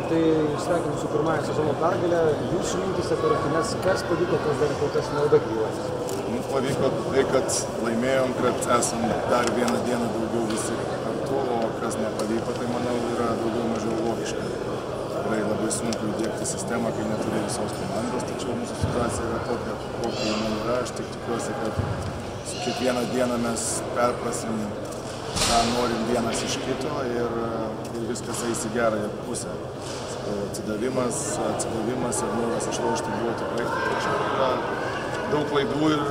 treneri, tai sveikinu su pirmąją sezono pergalę. Jūsų mintys apie rungtynes, kas pavyko, kas dar kol kas nauda kryjuotis? Mums pavyko tai, kad laimėjom, kad esam dar vieną dieną daugiau visi kartu, o kas nepavyko, tai manau yra daugiau mažiau logiška. Tikrai labai sunku įdėkti sistemą, kai neturi visos komandos, tačiau mūsų situacija yra tokia, kokia jinai yra. Aš tik tikiuosi, kad su kiekvieną dieną mes perprasim, ką norim vienas iš kito ir, ir viskas eis į gerąją pusę. Sakau, Atsidavimas, atsidavimas ir noras išlošti buvo tikrai. Yra daug klaidų ir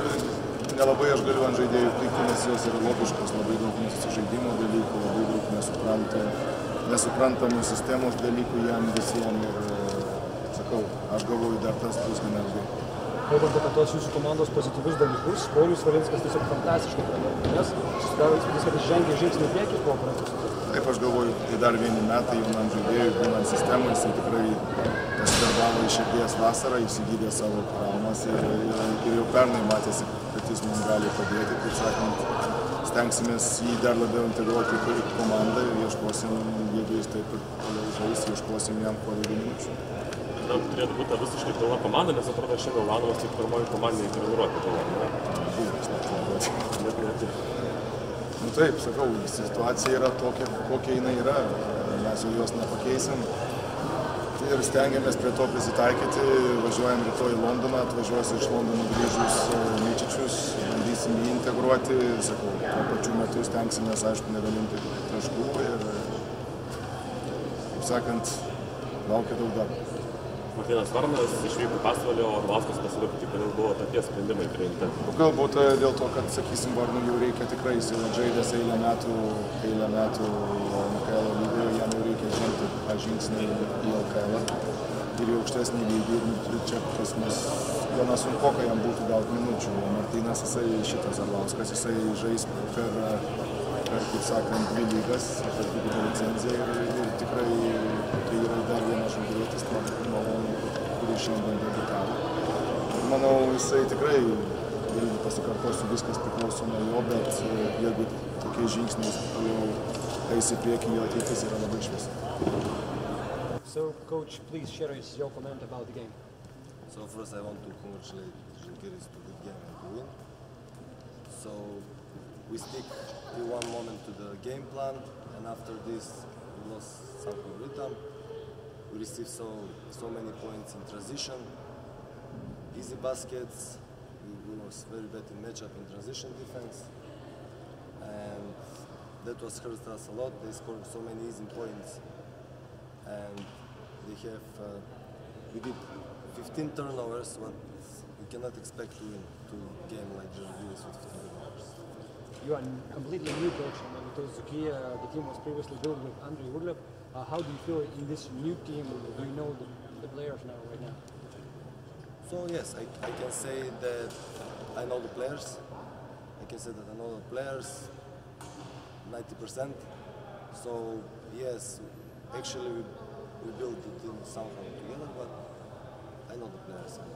nelabai aš galiu ant žaidėjų pykti, nes jos yra logiškos, labai daug nesusižaidimo dalykų, labai daug nesuprantamų, nesuprantamų sistemos dalykų jam visiems. Ir sakau, aš galvoju, dar tas bus gana ilgai. Kalbant apie tos jūsų komandos pozityvius dalykus, Paulius Valinskas tiesiog fantastiškai pradėjo rungtynes. Susidaro įspūdis, kad jis žengė žingsnį į priekį po sezono. Taip aš galvoju, tai dar vieni metai jaunam žaidėjui, būnant sistemai, jisai tikrai pasidarbavo iš širdies vasarą, įsigydė savo traumas ir, ir, ir jau pernai matėsi, kad jis mums gali padėti, kaip sakant, stengsimės jį dar labiau integruoti į komandą ir ieškosim, jeigu jis taip ir žais, ieškosim jam kuo daugiau minučių. Na, turėtų būti visiškai pilna komanda, nes atrodo šiandien Ulanovas tik pirmoji komandinė treniruotė buvo. Nu taip, sakau, situacija yra tokia, kokia jinai yra, mes jau jos nepakeisim. Ir stengiamės prie to prisitaikyti, važiuojam rytoj į Londoną, atvažiuos iš Londono grįžus Myčičius, bandysim jį integruoti, sakau, tuo pačiu metu stengsimės, aišku, nedalinti taškų ir, kaip sakant, laukia daug darbo. Martynas Varnas išvyko į pasvalį, o Orlauskas tik, kodėl buvo tokie sprendimai priimti. Nu, Galbūt e, dėl to, kad, sakysim, Varnui jau reikia tikrai, jis jau žaidęs eilę metų, eilę metų NKL lygoje, jam jau reikia žengti tą žingsnį į LKL ir į aukštesnį lygį. Ir čia pas mus gana sunku, kai jam būtų gauti minučių. O Martynas, jisai šitas Arlauskas, jisai žais per, per kaip sakant, dvi lygas, per dvigubą licenciją ir, ir tikrai tai yra dar vienas žaidėjas, šiandien debutavo. Ir manau, jisai tikrai, vėlgi pasikartosiu, viskas priklauso nuo jo, bet e, jeigu tokiais žingsniais jau eis į priekį, jo ateitis yra labai šviesi. So, coach, please share us your comment about the game. So first I want to congratulate Žalgiris to good game and to win. So we stick till one moment to the game plan and after this we lost some rhythm. We received so so many points in transition, easy baskets. We, we was very bad in matchup in transition defense, and that was hurt us a lot. They scored so many easy points, and they have. Uh, we did 15 turnovers, what we cannot expect to win to game like Žalgiris with 15 turnovers. You are completely new coach, and Zuki, uh, the team was previously built with Andrei Urlev. Uh, how do you feel in this new team? Do you know the, the players now, right now? So yes, I, I can say that I know the players. I can say that I know the players 90%. So yes, actually we, we built the team somehow together, but I know the players and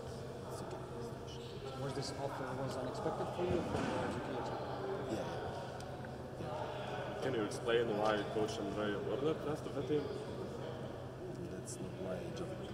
it's okay. Was this offer was unexpected for you can you explain why Coach and Ray ordered the team? That's not my job.